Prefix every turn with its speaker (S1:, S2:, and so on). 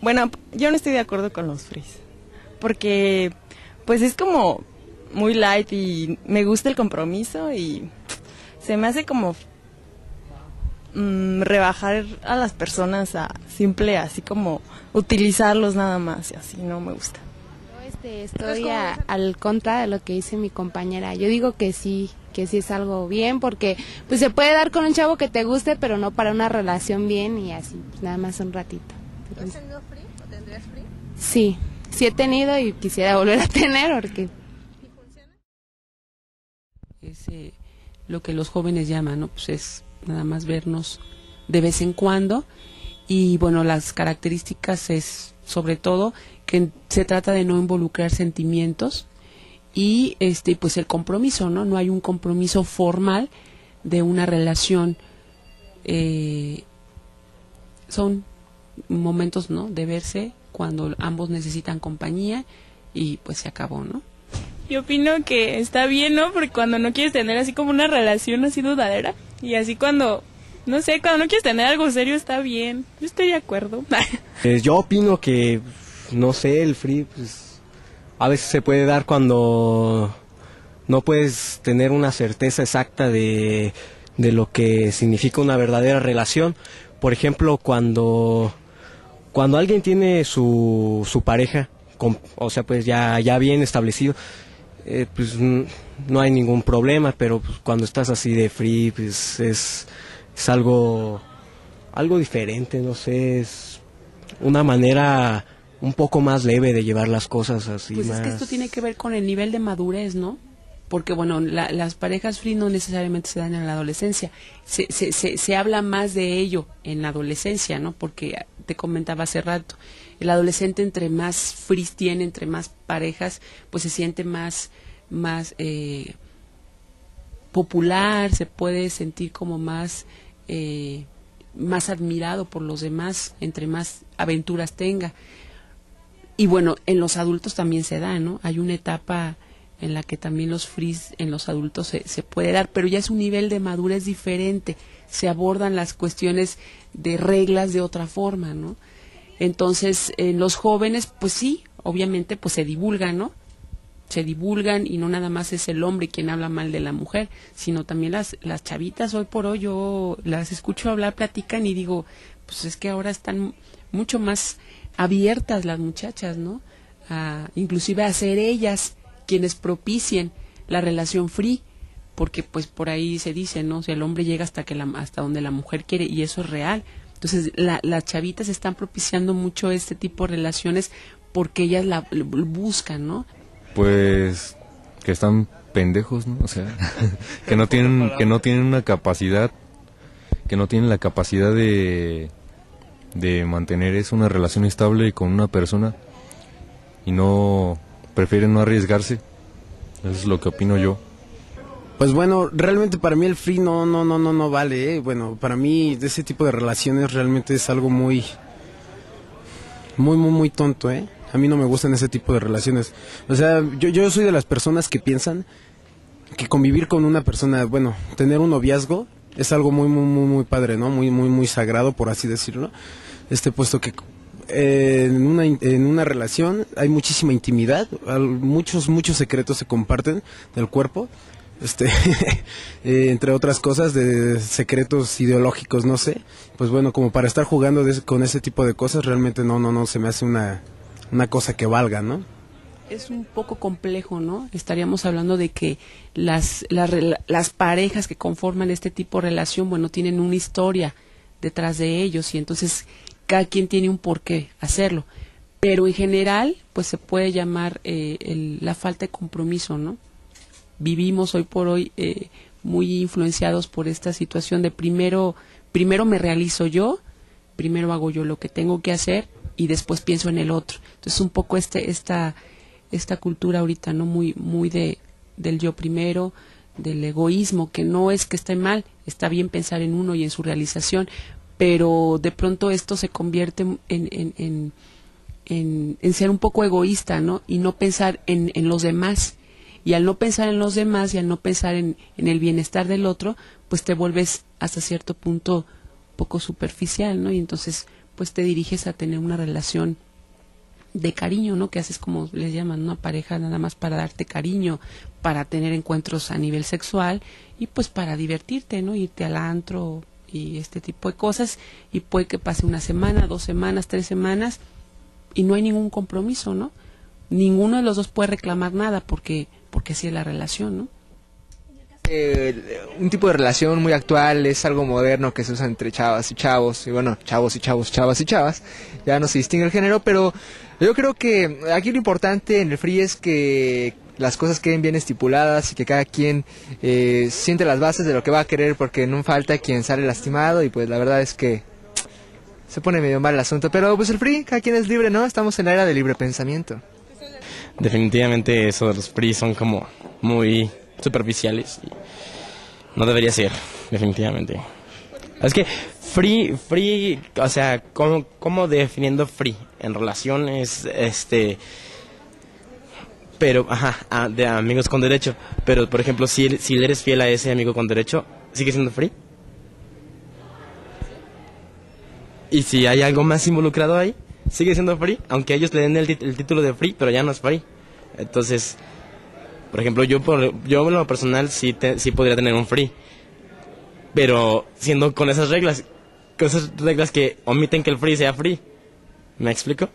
S1: Bueno, yo no estoy de acuerdo con los frizz. Porque, pues es como muy light y me gusta el compromiso y se me hace como mm, rebajar a las personas a simple, así como utilizarlos nada más y así, no me gusta.
S2: Este, estoy al contra de lo que dice mi compañera. Yo digo que sí, que sí es algo bien, porque pues se puede dar con un chavo que te guste, pero no para una relación bien y así, pues, nada más un ratito.
S3: ¿Has tenido free o tendrías free?
S2: Sí, sí he tenido y quisiera volver a tener porque...
S3: ¿Y funciona?
S4: es eh, lo que los jóvenes llaman, ¿no? Pues es nada más vernos de vez en cuando y bueno, las características es sobre todo que se trata de no involucrar sentimientos y este pues el compromiso, ¿no? No hay un compromiso formal de una relación eh, son momentos, ¿no? De verse cuando ambos necesitan compañía y pues se acabó, ¿no?
S5: Yo opino que está bien, ¿no? Porque cuando no quieres tener así como una relación así dudadera y así cuando, no sé, cuando no quieres tener algo serio está bien. Yo estoy de acuerdo.
S6: Eh, yo opino que, no sé, el free, pues, a veces se puede dar cuando no puedes tener una certeza exacta de, de lo que significa una verdadera relación. Por ejemplo, cuando, cuando alguien tiene su, su pareja, con- o sea, pues ya, ya bien establecido, eh, pues no hay ningún problema, pero pues, cuando estás así de free, pues es, es algo, algo diferente, no sé, es una manera un poco más leve de llevar las cosas así
S4: Pues es que esto tiene que ver con el nivel de madurez, ¿no? Porque, bueno, la- las parejas free no necesariamente se dan en la adolescencia. Se, se, se, se habla más de ello en la adolescencia, ¿no? Porque te comentaba hace rato, el adolescente entre más free tiene, entre más parejas, pues se siente más, más eh, popular, se puede sentir como más, eh, más admirado por los demás, entre más aventuras tenga. Y bueno, en los adultos también se da, ¿no? Hay una etapa en la que también los frizz en los adultos se, se puede dar, pero ya es un nivel de madurez diferente. Se abordan las cuestiones de reglas de otra forma, ¿no? Entonces, en los jóvenes, pues sí, obviamente, pues se divulgan, ¿no? Se divulgan y no nada más es el hombre quien habla mal de la mujer, sino también las, las chavitas hoy por hoy yo las escucho hablar, platican y digo, pues es que ahora están mucho más abiertas las muchachas, ¿no? A, inclusive a ser ellas quienes propicien la relación free, porque pues por ahí se dice, ¿no? Si el hombre llega hasta que la, hasta donde la mujer quiere y eso es real. Entonces, la, las chavitas están propiciando mucho este tipo de relaciones porque ellas la, la buscan, ¿no?
S7: Pues que están pendejos, ¿no? O sea, que no tienen que no tienen una capacidad que no tienen la capacidad de de mantener es una relación estable con una persona y no prefieren no arriesgarse. Eso es lo que opino yo.
S8: Pues bueno, realmente para mí el free no, no, no, no, no vale. ¿eh? Bueno, para mí ese tipo de relaciones realmente es algo muy, muy, muy, muy tonto, ¿eh? A mí no me gustan ese tipo de relaciones. O sea, yo, yo soy de las personas que piensan que convivir con una persona, bueno, tener un noviazgo es algo muy, muy, muy, muy padre, ¿no? Muy, muy, muy sagrado, por así decirlo. Este, puesto que en una, en una relación hay muchísima intimidad, muchos, muchos secretos se comparten del cuerpo, este, eh, entre otras cosas, de secretos ideológicos, no sé. Pues bueno, como para estar jugando de con ese tipo de cosas, realmente no, no, no se me hace una, una cosa que valga, ¿no?
S4: es un poco complejo, ¿no? Estaríamos hablando de que las, las, las parejas que conforman este tipo de relación, bueno, tienen una historia detrás de ellos y entonces cada quien tiene un porqué hacerlo. Pero en general, pues se puede llamar eh, el- la falta de compromiso, ¿no? Vivimos hoy por hoy eh, muy influenciados por esta situación de primero, primero me realizo yo, primero hago yo lo que tengo que hacer y después pienso en el otro. Entonces un poco este, esta, esta cultura ahorita, ¿no? Muy, muy de, del yo primero, del egoísmo, que no es que esté mal, está bien pensar en uno y en su realización, pero de pronto esto se convierte en, en, en, en, ser un poco egoísta, ¿no? Y no pensar en, en los demás. Y al no pensar en los demás y al no pensar en, en el bienestar del otro, pues te vuelves hasta cierto punto poco superficial, ¿no? Y entonces pues te diriges a tener una relación de cariño, ¿no? Que haces como les llaman, una pareja nada más para darte cariño, para tener encuentros a nivel sexual y pues para divertirte, ¿no? Irte al antro y este tipo de cosas y puede que pase una semana, dos semanas, tres semanas y no hay ningún compromiso, ¿no? Ninguno de los dos puede reclamar nada porque porque así es la relación, ¿no?
S9: Eh, un tipo de relación muy actual, es algo moderno que se usa entre chavas y chavos, y bueno, chavos y chavos, chavas y chavas, ya no se distingue el género, pero yo creo que aquí lo importante en el free es que las cosas queden bien estipuladas y que cada quien eh, siente las bases de lo que va a querer porque no falta quien sale lastimado y pues la verdad es que se pone medio mal el asunto, pero pues el free, cada quien es libre, ¿no? Estamos en la era del libre pensamiento.
S10: Definitivamente eso de los free son como muy superficiales y no debería ser, definitivamente. Es que free, free, o sea, ¿cómo, cómo definiendo free en relaciones, este, pero, ajá, a- de amigos con derecho, pero por ejemplo, si, si eres fiel a ese amigo con derecho, ¿sigue siendo free? Y si hay algo más involucrado ahí, sigue siendo free, aunque ellos le den el, el título de free, pero ya no es free. Entonces, por ejemplo, yo por yo en lo personal sí te- sí podría tener un free. Pero siendo con esas reglas, con esas reglas que omiten que el free sea free. ¿Me explico?